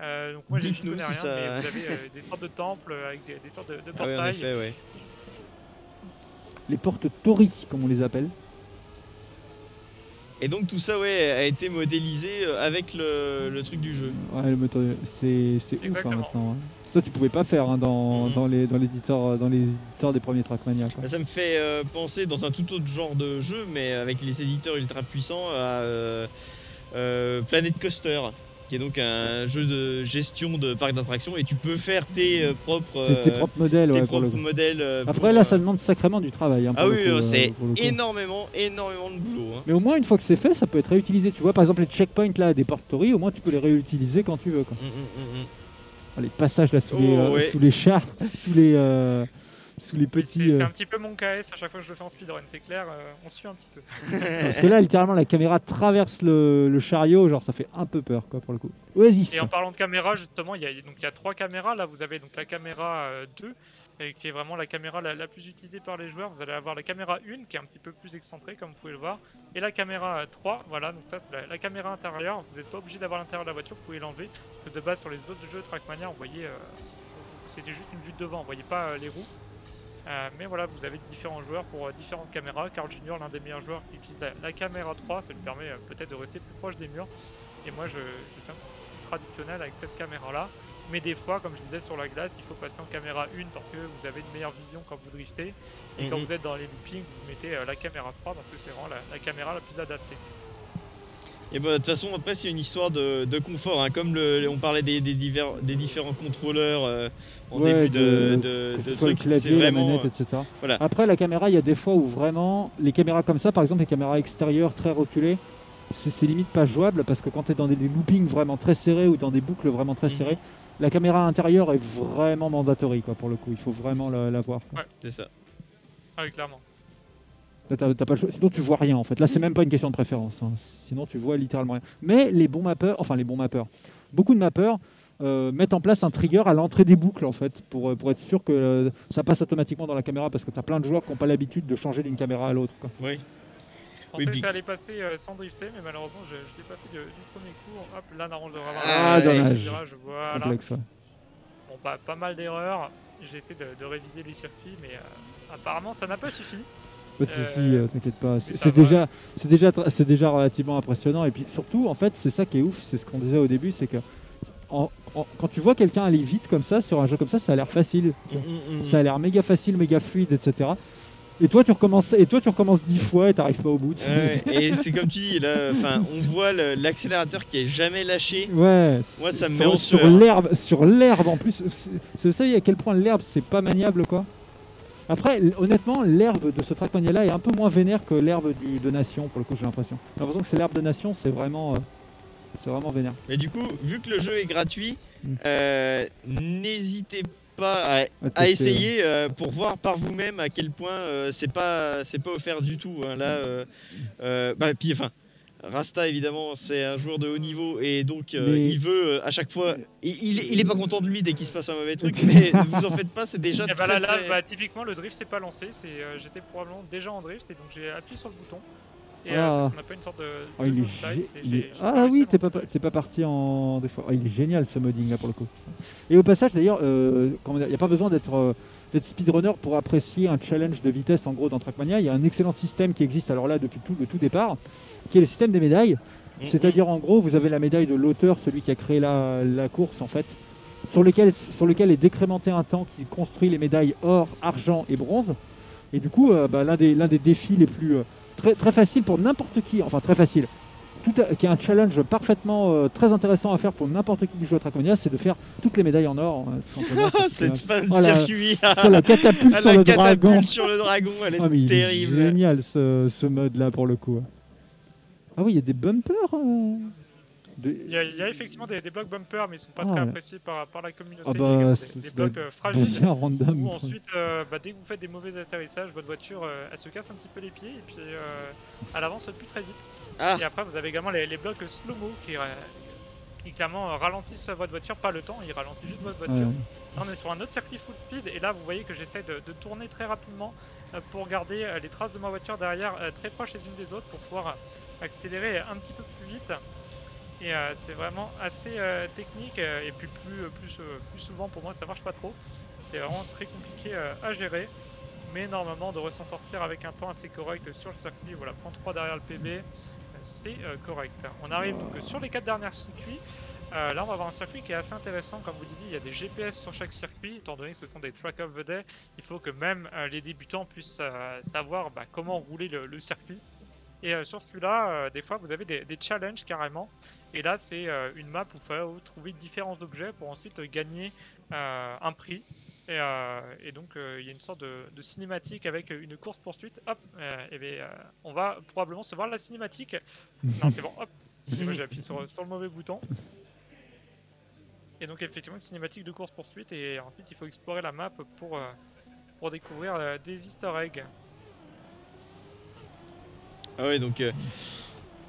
Euh, donc moi, Dites-nous si rien, ça- mais vous avez euh, des sortes de temples euh, avec des, des sortes de, de Ah en portails. effet, ouais. Les portes Tori, comme on les appelle. Et donc tout ça, ouais, a été modélisé euh, avec le, le truc du jeu. Ouais, le moteur, c'est, c'est ouf hein, maintenant. hein. Ça, tu pouvais pas faire hein, dans, Mhm. dans, les, dans, l'éditeur, dans les éditeurs des premiers Trackmania. quoi. Bah, ça me fait euh, penser dans un tout autre genre de jeu, mais avec les éditeurs ultra puissants, à euh, euh, Planet Coaster, qui est donc un jeu de gestion de parc d'attractions, et tu peux faire tes euh, propres, tes euh, propres modèles, tes ouais, propres modèles. euh, Après, pour, là, ça demande sacrément du travail. hein, Ah oui, c'est énormément, énormément de boulot. hein. Mais au moins, une fois que c'est fait, ça peut être réutilisé. Tu vois, par exemple, les checkpoints là, des portes au moins, tu peux les réutiliser quand tu veux. Quoi. Mm, mm, mm, mm. Ah, Les passages là sous, Oh, les, ouais. sous les chars, sous les, sous les Oui, petits. C'est euh, un petit peu mon KS à chaque fois que je le fais en speedrun, c'est clair, euh, on suit un petit peu. Parce que là, littéralement, la caméra traverse le, le chariot, genre ça fait un peu peur, quoi, pour le coup. Oasis. Et en parlant de caméra, justement, il y a, donc, il y a trois caméras. Là, vous avez donc la caméra euh, 2, et qui est vraiment la caméra la, la plus utilisée par les joueurs. Vous allez avoir la caméra 1, qui est un petit peu plus excentrée, comme vous pouvez le voir, et la caméra euh, 3. Voilà, donc ça, c'est la, la caméra intérieure. Vous n'êtes pas obligé d'avoir l'intérieur de la voiture, vous pouvez l'enlever. Parce que de base, sur les autres jeux Trackmania, on voyait, euh, c'était juste une vue de devant, on voyait pas euh, les roues. Euh, mais voilà, vous avez différents joueurs pour euh, différentes caméras. Carl Junior, l'un des meilleurs joueurs, qui utilise la, la caméra 3, ça lui permet euh, peut-être de rester plus proche des murs. Et moi, je, je fais un peu traditionnel avec cette caméra-là. Mais des fois, comme je disais sur la glace, il faut passer en caméra 1 parce que vous avez une meilleure vision quand vous driftez. Et quand Mhm. vous êtes dans les loopings, vous mettez la caméra 3 parce que c'est vraiment la, la caméra la plus adaptée. Et bah, de toute façon, après, c'est une histoire de, de confort. hein. Comme le, on parlait des, des, divers, des différents contrôleurs euh, en Ouais, début de, de- de, que de ce soit le truc, clavier, la manette, euh, etc. voilà. Après, la caméra, il y a des fois où vraiment, les caméras comme ça, par exemple, les caméras extérieures très reculées, c'est limite pas jouable parce que quand tu es dans des, des loopings vraiment très serrés ou dans des boucles vraiment très Mhm. serrées, la caméra intérieure est vraiment mandatory, quoi, pour le coup. Il faut vraiment la, la voir. quoi. C'est ça. Ah oui, clairement. Là, t'as- t'as pas le choix. Sinon, tu vois rien en fait. Là, c'est même pas une question de préférence. hein. Sinon, tu vois littéralement rien. Mais les bons mappeurs, enfin les bons mappeurs, beaucoup de mappeurs euh, mettent en place un trigger à l'entrée des boucles en fait, pour, euh, pour être sûr que euh, ça passe automatiquement dans la caméra parce que tu as plein de joueurs qui n'ont pas l'habitude de changer d'une caméra à l'autre. quoi. Oui. Je pensais ça allait passer euh, sans drifter, mais malheureusement, je ne l'ai pas fait de- du premier coup. Hop, là, je devrais avoir Ah, un dommage. virage, Voilà. Complexe, ouais. Bon, pas, pas mal d'erreurs. J'essaie de, de réviser les circuits, mais euh, apparemment, ça n'a pas suffi. Pas de Euh, soucis, euh, t'inquiète pas. C'est déjà, c'est déjà, c'est déjà relativement impressionnant. Et puis surtout, en fait, c'est ça qui est ouf. C'est ce qu'on disait au début, c'est que en- en- quand tu vois quelqu'un aller vite comme ça sur un jeu comme ça, ça a l'air facile. Mm, mm, mm. Ça a l'air méga facile, méga fluide, etc. Et toi, tu recommences, et toi, tu recommences dix fois et t'arrives pas au bout. Et c'est comme tu dis, là, on voit l'accélérateur qui est jamais lâché. Ouais, Moi, ça me sur, met en sur l'herbe, sur l'herbe en plus. C'est ça, à quel point l'herbe c'est pas maniable quoi? Après, honnêtement, l'herbe de ce Trackmania là est un peu moins vénère que l'herbe de Nation pour le coup. J'ai l'impression. J'ai l'impression que c'est l'herbe de Nation, c'est vraiment, euh, c'est vraiment vénère. Mais du coup, vu que le jeu est gratuit, Mm. euh, n'hésitez pas à, À à tester, essayer euh, pour voir par vous-même à quel point c'est pas c'est pas offert du tout. hein. Là, bah, puis enfin. Rasta évidemment c'est un joueur de haut niveau et donc euh, Mais- il veut euh, à chaque fois il, il, il est pas content de lui dès qu'il se passe un mauvais truc mais ne vous en faites pas c'est déjà Et bah très, là, là, très- bah, typiquement, le drift s'est pas lancé. C'est, euh, j'étais probablement déjà en drift et donc j'ai appuyé sur le bouton. Et Ah. euh, ça, n'a pas une sorte de. Oh, il est il est- Ah oui, t'es pas, t'es pas parti en des fois. Ah, il est génial ce modding là pour le coup. Et au passage d'ailleurs, euh, il n'y a pas besoin d'être euh, d'être speedrunner pour apprécier un challenge de vitesse en gros dans Trackmania. Il y a un excellent système qui existe alors là depuis tout, le tout départ, qui est le système des médailles. Mhm. C'est-à-dire en gros, vous avez la médaille de l'auteur, celui qui a créé la, la course en fait, sur lequel, sur lequel est décrémenté un temps qui construit les médailles or, argent et bronze. Et du coup, euh, bah, l'un des, l'un des défis les plus euh, très, très faciles pour n'importe qui, enfin très facile, tout à- qui est un challenge parfaitement euh, très intéressant à faire pour n'importe qui qui joue à Trackmania, c'est de faire toutes les médailles en or. simplement. C'est- cette fin de Oh circuit c'est la catapulte Ah, sur la le catapulte dragon. sur le dragon elle est Ah, est terrible génial ce, ce mode là pour le coup. Ah oui, il y a des bumpers. euh, des- Il y, a, il y a effectivement des, des blocs bumpers, mais ils sont pas Ah très ouais. appréciés par, par la communauté. Ah bah, des, blocs euh, fragiles. bien random. Ou ensuite, euh, bah, dès que vous faites des mauvais atterrissages, votre voiture euh, elle se casse un petit peu les pieds et puis euh, elle avance plus très vite. ah Et après, vous avez également les, les blocs slow-mo qui, euh, qui clairement ralentissent votre voiture, pas le temps, ils ralentissent juste votre voiture. Ouais. Là, on est sur un autre circuit full speed et là, vous voyez que j'essaie de, de tourner très rapidement euh, pour garder euh, les traces de ma voiture derrière euh, très proches les unes des autres pour pouvoir accélérer un petit peu plus vite. Et euh, c'est vraiment assez euh, technique euh, et puis plus, plus, plus souvent pour moi ça marche pas trop. C'est vraiment très compliqué à gérer. Mais normalement, devrait s'en sortir avec un temps assez correct sur le circuit. Voilà, point 3 derrière le PB, c'est correct. On arrive donc sur les quatre derniers circuits. Là, on va avoir un circuit qui est assez intéressant. Comme vous disiez, il y a des GPS sur chaque circuit. Étant donné que ce sont des track of the day, il faut que même les débutants puissent savoir bah, comment rouler le, le circuit. Et euh, sur celui-là, euh, des fois, vous avez des, des challenges carrément. Et là, c'est euh, une map où il faut trouver différents objets pour ensuite gagner un prix. Et, euh, et donc, euh, il y a une sorte de, de cinématique avec une course-poursuite. Hop, euh, et bien, euh, on va probablement se voir la cinématique. Non, c'est bon, hop. J'ai appuyé sur, sur le mauvais bouton. Et donc, effectivement, une cinématique de course-poursuite. Et ensuite, il faut explorer la map pour, pour découvrir des easter eggs. Ah ouais, donc. euh,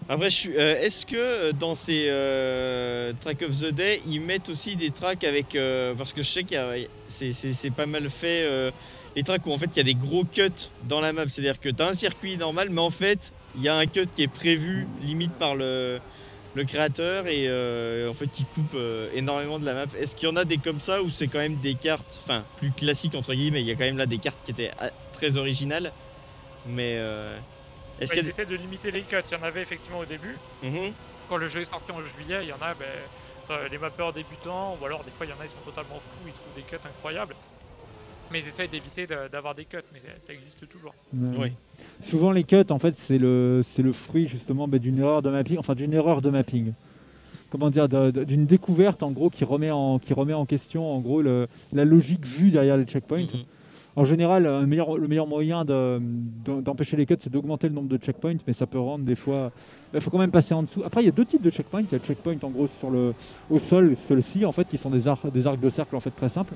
Après, euh, Est-ce que euh, dans ces euh, Track of the Day, ils mettent aussi des tracks avec. euh, parce que je sais qu'il. C'est pas mal fait. euh, les tracks où en fait il y a des gros cuts dans la map. C'est-à-dire que tu as un circuit normal, mais en fait, il y a un cut qui est prévu limite par le, le créateur et en fait qui coupe énormément de la map. Est-ce qu'il y en a des comme ça ou c'est quand même des cartes, enfin plus classiques entre guillemets, il y a quand même là des cartes qui étaient ah, très originales. Mais est-ce ils essaient de limiter les cuts. Il y en avait effectivement au début. Mhm. quand le jeu est sorti en juillet, il y en a ben, euh, les mappeurs débutants, ou alors des fois il y en a ils sont totalement fous, ils trouvent des cuts incroyables. Mais ils essaient d'éviter d'avoir des cuts, mais ça existe toujours. Ouais. Souvent les cuts, en fait, c'est le, fruit justement bah, d'une erreur de mapping, enfin d'une erreur de mapping. Comment dire, d'une découverte en gros qui remet en, qui remet en question en gros le- la logique vue derrière les checkpoints. Mhm. En général, un meilleur- le meilleur moyen de- de- d'empêcher les cuts, c'est d'augmenter le nombre de checkpoints, mais ça peut rendre des fois. Il faut quand même passer en dessous. Après, il y a deux types de checkpoints. Il y a le checkpoint en gros sur le, au sol, ceux-ci en fait, qui sont des, arcs, des arcs de cercle en fait très simples.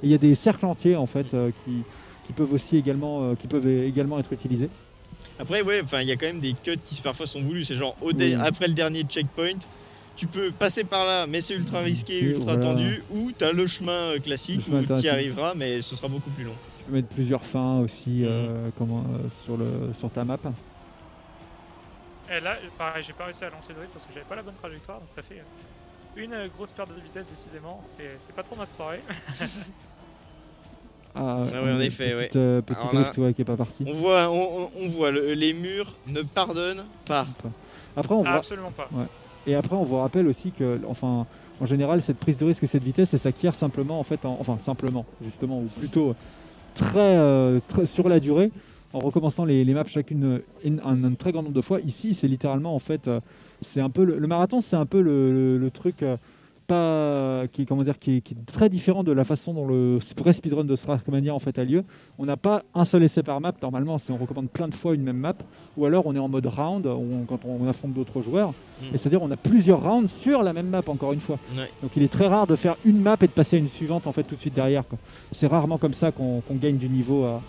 Et il y a des cercles entiers en fait euh, qui, qui peuvent aussi également, euh, qui peuvent également être utilisés. Après, ouais, il y a quand même des cuts qui parfois sont voulus. C'est genre au dé- Oui. après le dernier checkpoint, tu peux passer par là, mais c'est ultra risqué, ultra voilà. tendu. Ou t'as le chemin euh, classique Le chemin où tu y arriveras, mais ce sera beaucoup plus long. Tu peux mettre plusieurs fins aussi euh, comment, euh, sur, le, sur ta map. Et là, pareil, j'ai pas réussi à lancer le drift parce que j'avais pas la bonne trajectoire, donc ça fait euh, une euh, grosse perte de vitesse décidément. Et c'est pas trop ma soirée. Ah, Ah ouais, en effet, petite, euh, petit Alors là- drift ouais, qui est pas parti. On voit, on, voit le- les murs ne pardonnent pas. Après, on Ah, voit, absolument pas. Et après, on vous rappelle aussi que, enfin, en général, cette prise de risque et cette vitesse, elle s'acquiert simplement, en fait, en- enfin, simplement, justement, ou plutôt très, euh, très- sur la durée, en recommençant les, maps chacune une- un, très grand nombre de fois. Ici, c'est littéralement, en fait, euh, c'est un peu le, le marathon, c'est un peu le truc. euh, pas, qui est, comment dire, qui est, qui est très différent de la façon dont le vrai speedrun de Trackmania en fait a lieu. On n'a pas un seul essai par map. Normalement, c'est on recommande plein de fois une même map, ou alors on est en mode round, on- quand on affronte d'autres joueurs. Mm. Et c'est-à-dire on a plusieurs rounds sur la même map encore une fois. Ouais. Donc il est très rare de faire une map et de passer à une suivante en fait tout de suite derrière. C'est rarement comme ça qu'on gagne du niveau à,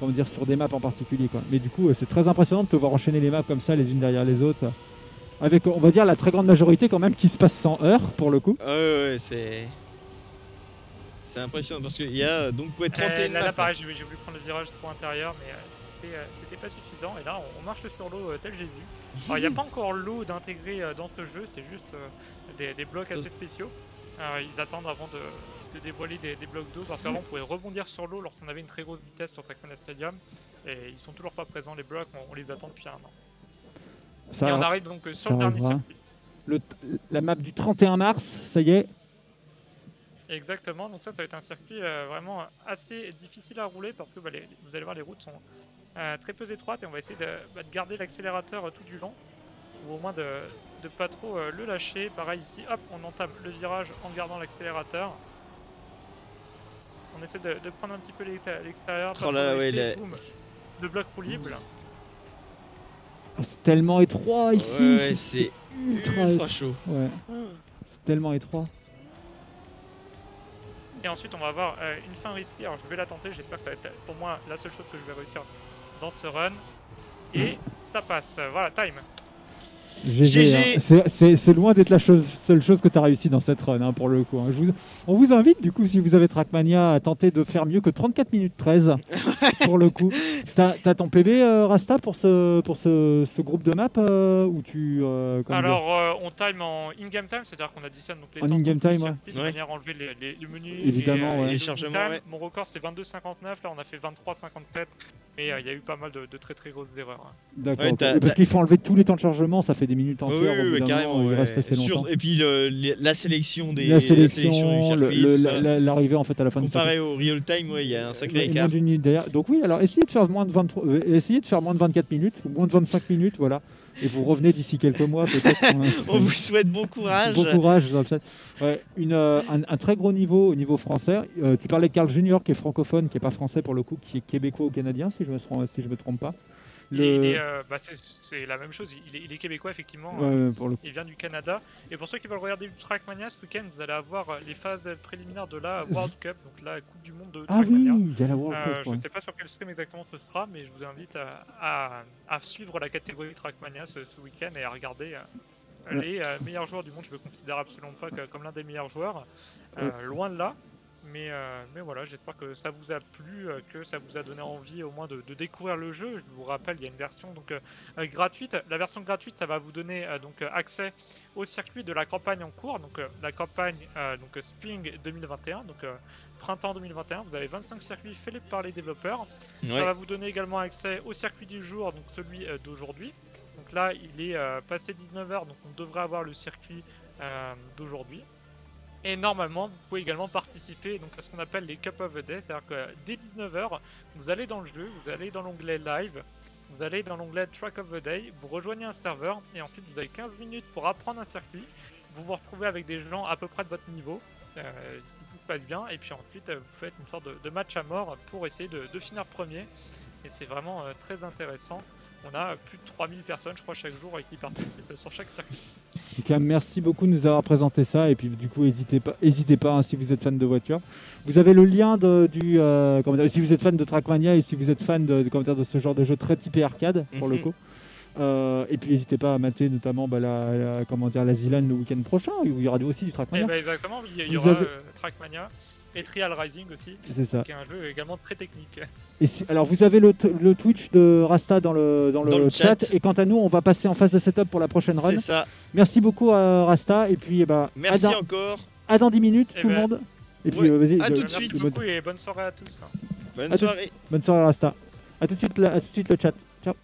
comment dire, sur des maps en particulier. Quoi. Mais du coup, c'est très impressionnant de te voir enchaîner les maps comme ça, les unes derrière les autres. Avec, on va dire, la très grande majorité quand même qui se passe sans heure pour le coup. Ah ouais, ouais, c'est. C'est impressionnant parce qu'il y a donc ouais, 31 Euh, là, maps. là, pareil, j'ai j'ai voulu prendre le virage trop intérieur, mais euh, c'était euh, c'était pas suffisant. Et là, on, on marche sur l'eau euh, tel que j'ai vu. Alors, il n'y a pas encore l'eau d'intégrer euh, dans ce jeu, c'est juste euh, des, des blocs assez spéciaux. Euh, ils attendent avant de, de dévoiler des, des blocs d'eau parce qu'avant, on pouvait rebondir sur l'eau lorsqu'on avait une très grosse vitesse sur Trackmania Stadium. Et ils sont toujours pas présents, les blocs, on, on les attend depuis un an. Ça, et on arrive donc ça sur le dernier circuit. le- la map du 31 mars, ça y est. Exactement, donc ça, ça va être un circuit euh, vraiment assez difficile à rouler parce que bah, les- vous allez voir, les routes sont euh, très peu étroites et on va essayer de, bah, de garder l'accélérateur euh, tout du long ou au moins de, de pas trop euh, le lâcher. Pareil ici, hop, on entame le virage en gardant l'accélérateur. On essaie de, de prendre un petit peu l'exté- l'extérieur. Oh là là, trop ouais, la- le bloc roulible. Ah, C'est tellement étroit ici. Ouais, c'est ultra, ultra chaud. Ouais, c'est tellement étroit. Et ensuite, on va avoir euh, une fin risquée. Alors, je vais la tenter. J'espère que ça va être pour moi la seule chose que je vais réussir dans ce run. Et ça passe. Voilà, time. GG, hein. C'est- loin d'être la chose- seule chose que tu as réussi dans cette run, hein, pour le coup. hein. Je vous- on vous invite, du coup, si vous avez Trackmania, à tenter de faire mieux que 34 minutes 13, pour le coup. T'as as ton PB, euh, Rasta, pour ce, pour ce, ce groupe de map euh, où tu... euh, Alors, euh, on time en in-game time, c'est-à-dire qu'on additionne donc les En temps in-game time, ouais. de Ouais. manière à enlever les, les- les menus. Évidemment, et, ouais. et Les le chargements, time. ouais. Mon record, c'est 22,59. Là, on a fait 23,57. Mais euh, il y a eu pas mal de, de très très grosses erreurs. hein. D'accord. Parce qu'il faut enlever tous les temps de chargement, ça fait des minutes entières. oui, au bout oui, d'un carrément. moment, il ouais. reste assez Sur- longtemps. et puis le- la sélection des La sélection, l'arrivée en fait à la fin du Comparé au real time, il y a un sacré Ouais, écart. Donc oui, alors essayez de faire moins de 23, euh, essayez de faire moins de 24 minutes ou moins de 25 minutes, voilà. Et vous revenez d'ici quelques mois peut-être. On vous souhaite bon courage. Bon courage. Ouais, une, euh, un, un très gros niveau au niveau français. Euh, tu parlais de Carl Junior qui est francophone, qui est pas français pour le coup, qui est québécois ou canadien si je me, si je me trompe pas. Le- euh, bah, c'est- la même chose. Il est, il est québécois, effectivement. Ouais, pour le coup. Il vient du Canada. Et pour ceux qui veulent regarder Trackmania, ce week-end, vous allez avoir euh, les phases préliminaires de la World Cup, donc la Coupe du Monde de Ah oui, Trackmania. il y a la World Euh, Cup. je ne sais pas sur quel stream exactement ce sera, mais je vous invite à, à- à suivre la catégorie Trackmania ce, ce week-end et à regarder les euh, meilleurs joueurs du monde. Je me considère absolument pas que- comme l'un des meilleurs joueurs, euh, loin de là. Mais, euh, mais voilà, j'espère que ça vous a plu, euh, que ça vous a donné envie au moins de, de découvrir le jeu. Je vous rappelle, il y a une version donc euh, gratuite. La version gratuite, ça va vous donner euh, donc accès au circuit de la campagne en cours, donc la campagne donc Spring 2021, donc printemps 2021. Vous avez 25 circuits faits par les développeurs. Ouais. Ça va vous donner également accès au circuit du jour, donc celui d'aujourd'hui. Donc là, il est passé 19h, donc on devrait avoir le circuit d'aujourd'hui. Et normalement, vous pouvez également participer donc, à ce qu'on appelle les Cup of the Day, c'est-à-dire que dès 19h, vous allez dans le jeu, vous allez dans l'onglet Live, vous allez dans l'onglet Track of the Day, vous rejoignez un serveur, et ensuite vous avez 15 minutes pour apprendre un circuit. Vous vous retrouvez avec des gens à peu près de votre niveau, euh, si tout se passe bien, et puis ensuite euh, vous faites une sorte de, match à mort pour essayer de, de finir premier. Et c'est vraiment euh, très intéressant. On a plus de 3000 personnes, je crois, chaque jour qui participent sur chaque circuit. En tout cas, merci beaucoup de nous avoir présenté ça. Et puis, du coup, n'hésitez pas, hésitez pas hein, si vous êtes fan de voitures. Vous avez le lien de, du. euh, comment dire, si vous êtes fan de Trackmania et si vous êtes fan de, de, comment dire, de ce genre de jeu très typé arcade, pour le Mhm. coup. Euh, et puis, n'hésitez pas à mater notamment bah, la, la- comment dire, la Zilan le week-end prochain, où il y aura aussi du Et Trackmania. bah exactement, il y, aura avez- euh, Trackmania et Trial Rising aussi, C'est ça. qui est un jeu également très technique. Et si- alors, vous avez le, le Twitch de Rasta dans le, dans le, Dans le chat. chat. Et quant à nous, on va passer en phase de setup pour la prochaine run. C'est ça. Merci beaucoup à Rasta. Et puis, eh ben, Merci à, dans, encore. à dans 10 minutes, Eh tout le ben, monde. Et puis, ouais, euh, vas-y, à de- tout de Merci suite. beaucoup et bonne soirée à tous. Bonne À tout- soirée. Bonne soirée Rasta. À tout de suite, le- à tout de suite le chat. Ciao.